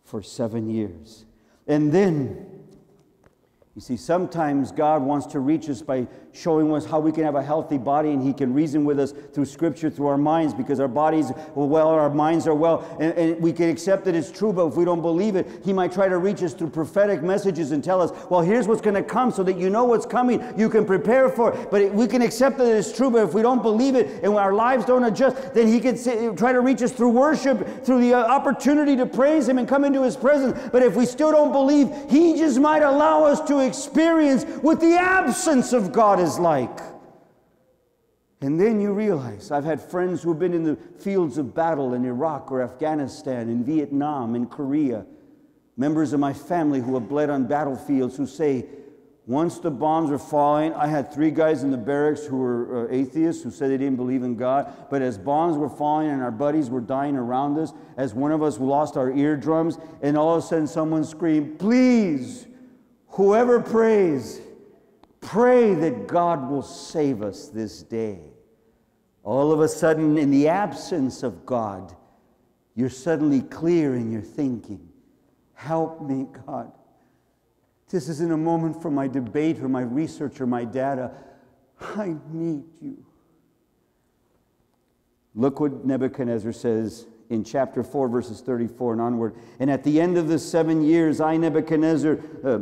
for seven years. And then you see, sometimes God wants to reach us by showing us how we can have a healthy body, and He can reason with us through Scripture, through our minds, because our bodies are well, our minds are well, and, and, we can accept that it's true, but if we don't believe it, He might try to reach us through prophetic messages and tell us, well, here's what's going to come so that you know what's coming. You can prepare for it, but we can accept that it's true, but if we don't believe it and our lives don't adjust, then He can try to reach us through worship, through the uh, opportunity to praise Him and come into His presence. But if we still don't believe, He just might allow us to experience what the absence of God is like. And then you realize I've had friends who have been in the fields of battle in Iraq or Afghanistan, in Vietnam, in Korea, members of my family who have bled on battlefields who say, once the bombs were falling, I had three guys in the barracks who were uh, atheists who said they didn't believe in God. But as bombs were falling and our buddies were dying around us, as one of us lost our eardrums, and all of a sudden someone screamed, Please, whoever prays, pray that God will save us this day. All of a sudden, in the absence of God, you're suddenly clear in your thinking. Help me, God. This isn't a moment for my debate or my research or my data. I need you. Look what Nebuchadnezzar says in chapter 4, verses 34 and onward. And at the end of the seven years, I, Nebuchadnezzar, uh,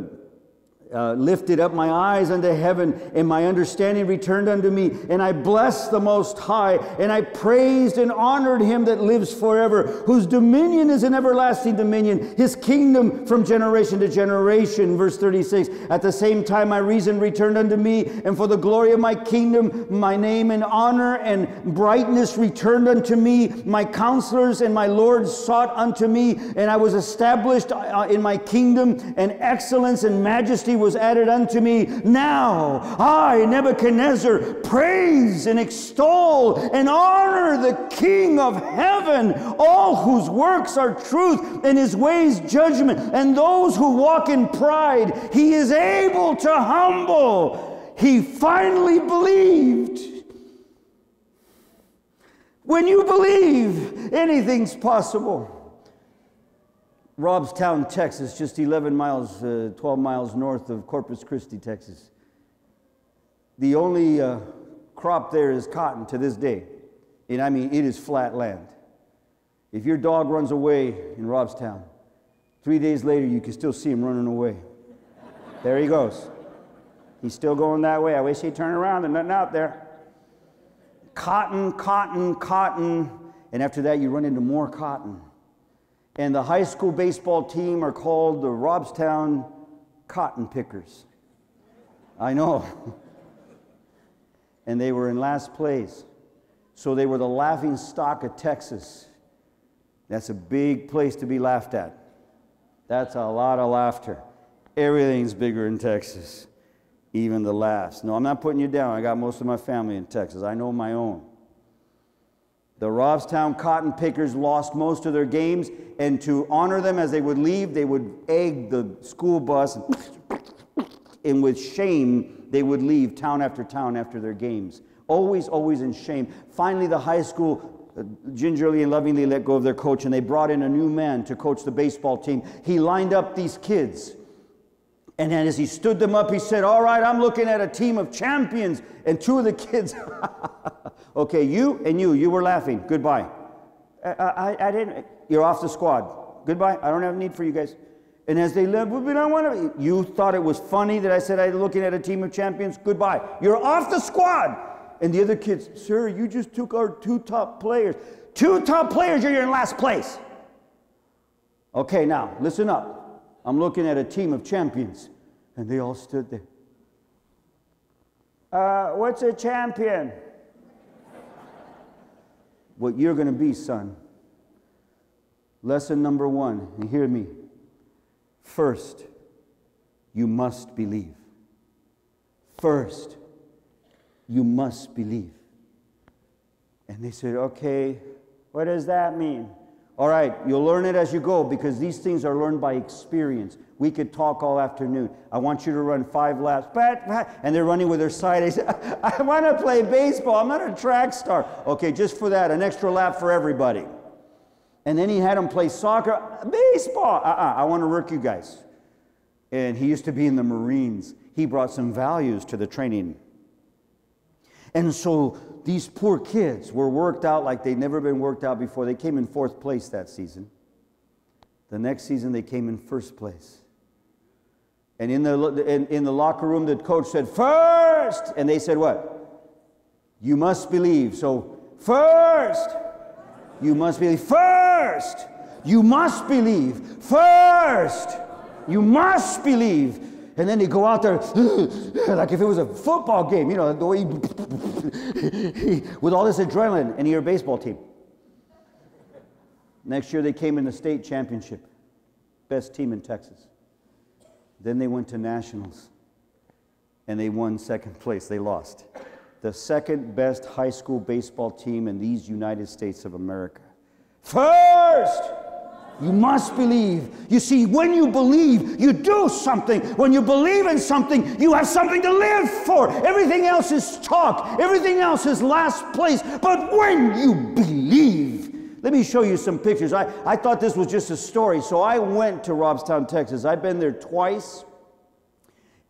uh, lifted up my eyes unto heaven, and my understanding returned unto me. And I blessed the Most High, and I praised and honored him that lives forever, whose dominion is an everlasting dominion, his kingdom from generation to generation. Verse 36 At the same time, my reason returned unto me, and for the glory of my kingdom, my name and honor and brightness returned unto me. My counselors and my lords sought unto me, and I was established uh, in my kingdom, and excellence and majesty was added unto me. Now I, Nebuchadnezzar, praise and extol and honor the King of heaven, all whose works are truth and his ways judgment, and those who walk in pride, he is able to humble. He finally believed. When you believe, anything's possible. Robstown, Texas, just 11 miles, uh, 12 miles north of Corpus Christi, Texas. The only uh, crop there is cotton to this day. And I mean, it is flat land. If your dog runs away in Robstown, three days later you can still see him running away. there he goes. He's still going that way. I wish he'd turn around and nothing out there. Cotton, cotton, cotton. And after that, you run into more cotton. And the high school baseball team are called the Robstown Cotton Pickers. I know. [LAUGHS] and they were in last place. So they were the laughing stock of Texas. That's a big place to be laughed at. That's a lot of laughter. Everything's bigger in Texas, even the laughs. No, I'm not putting you down. I got most of my family in Texas. I know my own. The Robstown cotton pickers lost most of their games, and to honor them as they would leave, they would egg the school bus, and with shame, they would leave town after town after their games. Always, always in shame. Finally, the high school uh, gingerly and lovingly let go of their coach, and they brought in a new man to coach the baseball team. He lined up these kids. And then as he stood them up, he said, All right, I'm looking at a team of champions. And two of the kids [LAUGHS] Okay, you and you, you were laughing. Goodbye. I, I, I didn't, you're off the squad. Goodbye. I don't have a need for you guys. And as they left, but I want to, you thought it was funny that I said I was looking at a team of champions? Goodbye. You're off the squad. And the other kids, sir, you just took our two top players. Two top players, you're in last place. Okay, now, listen up. I'm looking at a team of champions. And they all stood there. Uh, what's a champion? What you're going to be, son. Lesson number one, and hear me. First, you must believe. First, you must believe. And they said, okay, what does that mean? All right, you'll learn it as you go because these things are learned by experience. We could talk all afternoon. I want you to run five laps. And they're running with their side. [LAUGHS] I say, I want to play baseball. I'm not a track star. Okay, just for that, an extra lap for everybody. And then he had them play soccer, baseball. Uh-uh, I want to work you guys. And he used to be in the Marines. He brought some values to the training. And so these poor kids were worked out like they'd never been worked out before. They came in fourth place that season. The next season, they came in first place. And in the, in, in the locker room, the coach said, First! And they said, What? You must believe. So, first, you must believe. First, you must believe. First, you must believe. And then they go out there [GASPS] like if it was a football game, you know, the way [LAUGHS] [LAUGHS] with all this adrenaline, and you're a baseball team. Next year they came in the state championship, best team in Texas. Then they went to nationals, and they won second place. They lost. The second best high school baseball team in these United States of America. First! You must believe. You see, when you believe, you do something. When you believe in something, you have something to live for. Everything else is talk, everything else is last place. But when you believe, let me show you some pictures. I, I thought this was just a story, so I went to Robstown, Texas. I've been there twice,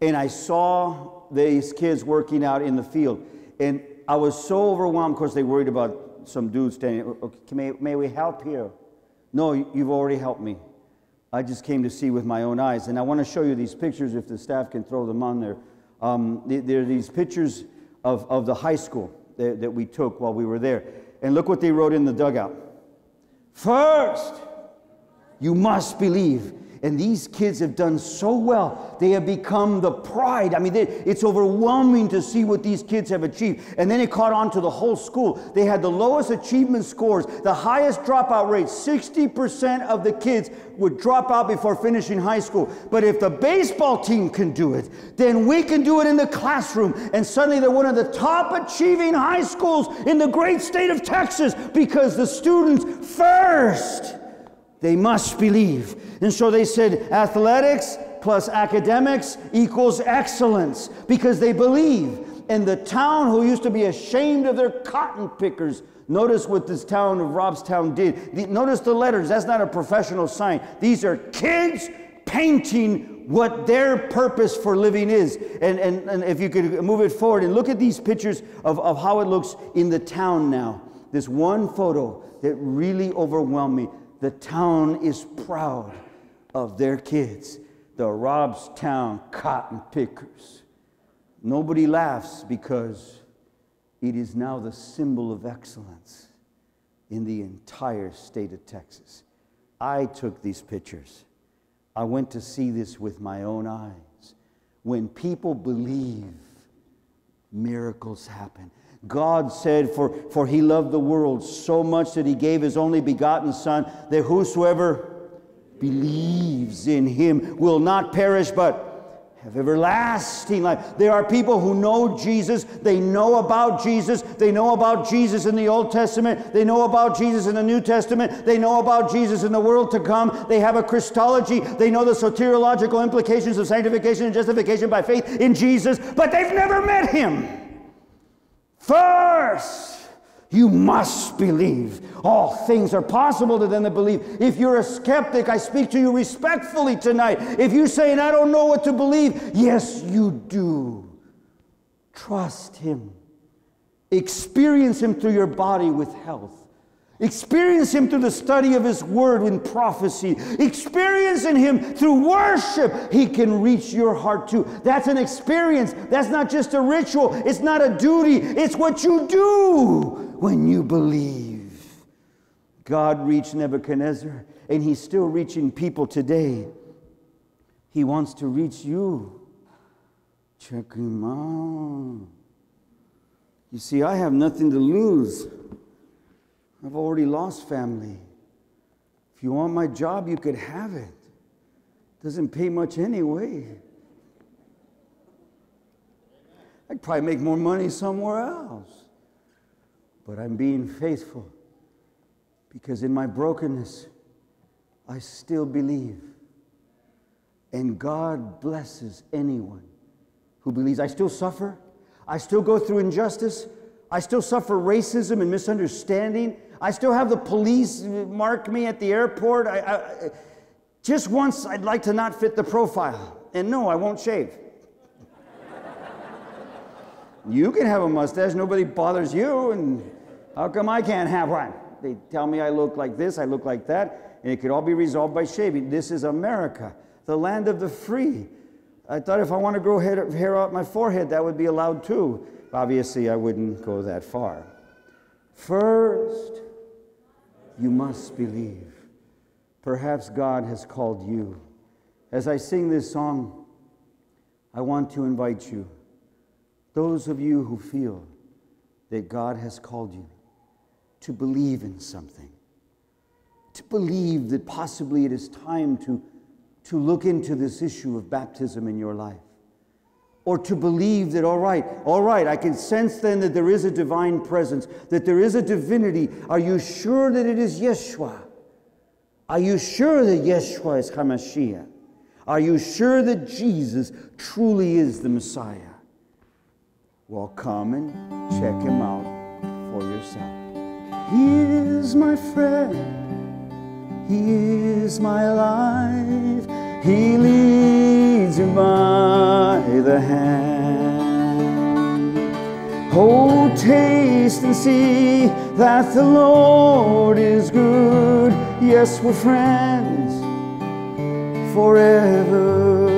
and I saw these kids working out in the field. And I was so overwhelmed, of course, they worried about some dude standing. Okay, may, may we help here? No, you've already helped me. I just came to see with my own eyes. And I want to show you these pictures if the staff can throw them on there. Um, there are these pictures of, of the high school that, that we took while we were there. And look what they wrote in the dugout. First, you must believe. And these kids have done so well. They have become the pride. I mean, they, it's overwhelming to see what these kids have achieved. And then it caught on to the whole school. They had the lowest achievement scores, the highest dropout rate. 60% of the kids would drop out before finishing high school. But if the baseball team can do it, then we can do it in the classroom. And suddenly they're one of the top achieving high schools in the great state of Texas because the students first they must believe. And so they said athletics plus academics equals excellence because they believe. And the town who used to be ashamed of their cotton pickers, notice what this town of Robstown did. The, notice the letters, that's not a professional sign. These are kids painting what their purpose for living is. And, and, and if you could move it forward and look at these pictures of, of how it looks in the town now. This one photo that really overwhelmed me the town is proud of their kids, the Robstown cotton pickers. Nobody laughs because it is now the symbol of excellence in the entire state of Texas. I took these pictures. I went to see this with my own eyes. When people believe, miracles happen. God said, for, for he loved the world so much that he gave his only begotten Son, that whosoever believes in him will not perish, but have everlasting life. There are people who know Jesus. They know about Jesus. They know about Jesus in the Old Testament. They know about Jesus in the New Testament. They know about Jesus in the world to come. They have a Christology. They know the soteriological implications of sanctification and justification by faith in Jesus, but they've never met him. First, you must believe. All things are possible to them that believe. If you're a skeptic, I speak to you respectfully tonight. If you're saying, I don't know what to believe, yes, you do. Trust Him. Experience Him through your body with health. Experience Him through the study of His Word in prophecy. Experiencing Him through worship. He can reach your heart too. That's an experience. That's not just a ritual. It's not a duty. It's what you do when you believe. God reached Nebuchadnezzar, and He's still reaching people today. He wants to reach you. Check Him out. You see, I have nothing to lose. I've already lost family. If you want my job, you could have it. Doesn't pay much anyway. I'd probably make more money somewhere else. But I'm being faithful because in my brokenness, I still believe. And God blesses anyone who believes. I still suffer. I still go through injustice. I still suffer racism and misunderstanding I still have the police mark me at the airport. I, I, just once, I'd like to not fit the profile. And no, I won't shave. you can have a mustache, nobody bothers you, and how come I can't have one? They tell me I look like this, I look like that, and it could all be resolved by shaving. This is America, the land of the free. I thought if I want to grow hair, hair out my forehead, that would be allowed too. Obviously, I wouldn't go that far. First, you must believe. Perhaps God has called you. As I sing this song, I want to invite you, those of you who feel that God has called you, to believe in something, to believe that possibly it is time to, to look into this issue of baptism in your life or to believe that, all right, all right, I can sense then that there is a divine presence, that there is a divinity. Are you sure that it is Yeshua? Are you sure that Yeshua is Hamashiach? Are you sure that Jesus truly is the Messiah? Well, come and check him out for yourself. He is my friend. He is my life. He leads you by the hand. Oh, taste and see that the Lord is good. Yes, we're friends forever.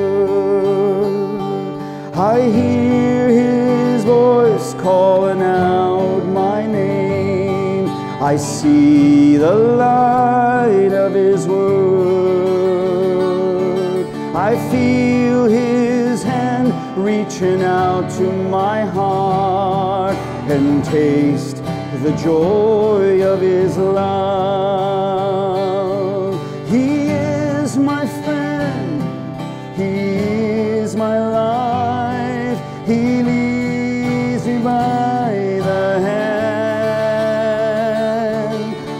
I hear his voice calling out my name. I see the light of his word. Reaching out to my heart and taste the joy of his love. He is my friend, he is my life, he leads me by the hand.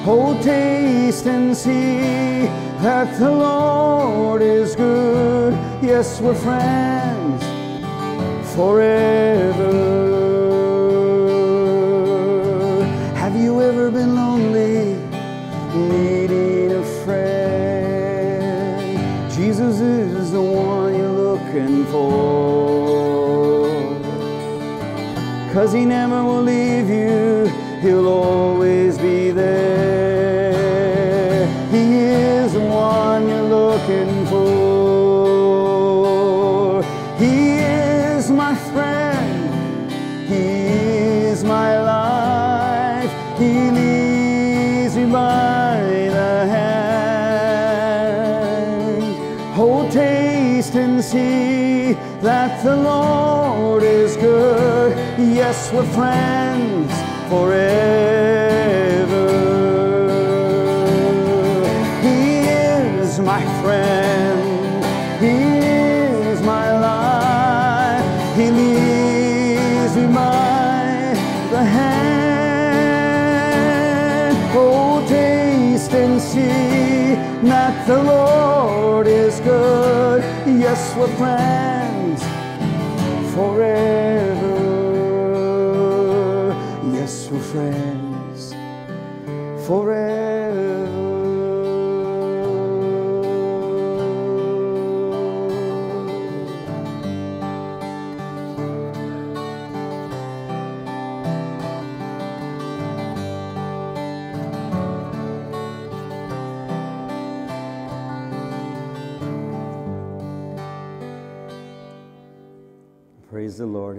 Oh, taste and see that the Lord is good. Yes, we're friends forever. Have you ever been lonely, needing a friend? Jesus is the one you're looking for. Cause he never will leave you, he'll always the Lord is good. Yes, we're friends forever. He is my friend. He is my life. He leads me by the hand. Oh, taste and see that the Lord is good. Yes, we're friends forever. Yes, we're friends forever.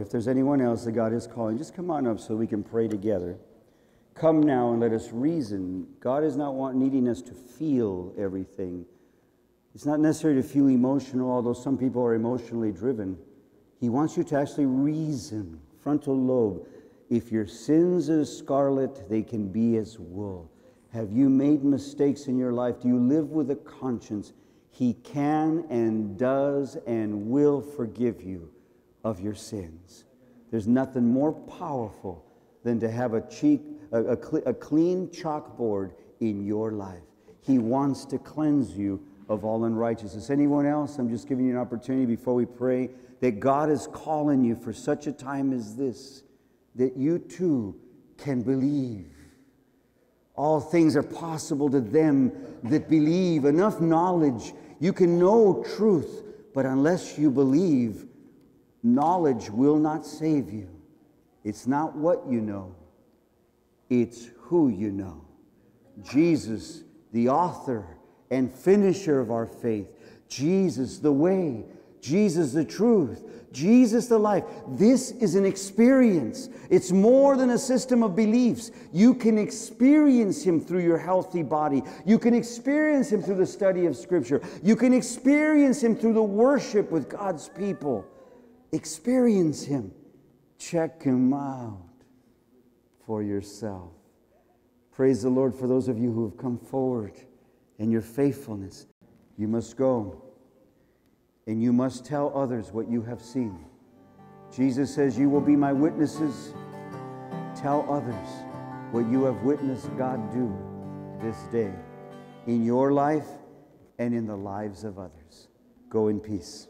If there's anyone else that God is calling, just come on up so we can pray together. Come now and let us reason. God is not want, needing us to feel everything. It's not necessary to feel emotional, although some people are emotionally driven. He wants you to actually reason, frontal lobe. If your sins are scarlet, they can be as wool. Have you made mistakes in your life? Do you live with a conscience? He can and does and will forgive you of your sins. There's nothing more powerful than to have a, cheek, a, a, cle- a clean chalkboard in your life. He wants to cleanse you of all unrighteousness. Anyone else? I'm just giving you an opportunity before we pray that God is calling you for such a time as this, that you too can believe. All things are possible to them that believe. Enough knowledge. You can know truth, but unless you believe, knowledge will not save you. It's not what you know, it's who you know. Jesus, the author and finisher of our faith. Jesus, the way. Jesus, the truth. Jesus, the life. This is an experience. It's more than a system of beliefs. You can experience Him through your healthy body. You can experience Him through the study of Scripture. You can experience Him through the worship with God's people. Experience Him. Check Him out for yourself. Praise the Lord for those of you who have come forward in your faithfulness. You must go and you must tell others what you have seen. Jesus says, You will be my witnesses. Tell others what you have witnessed God do this day in your life and in the lives of others. Go in peace.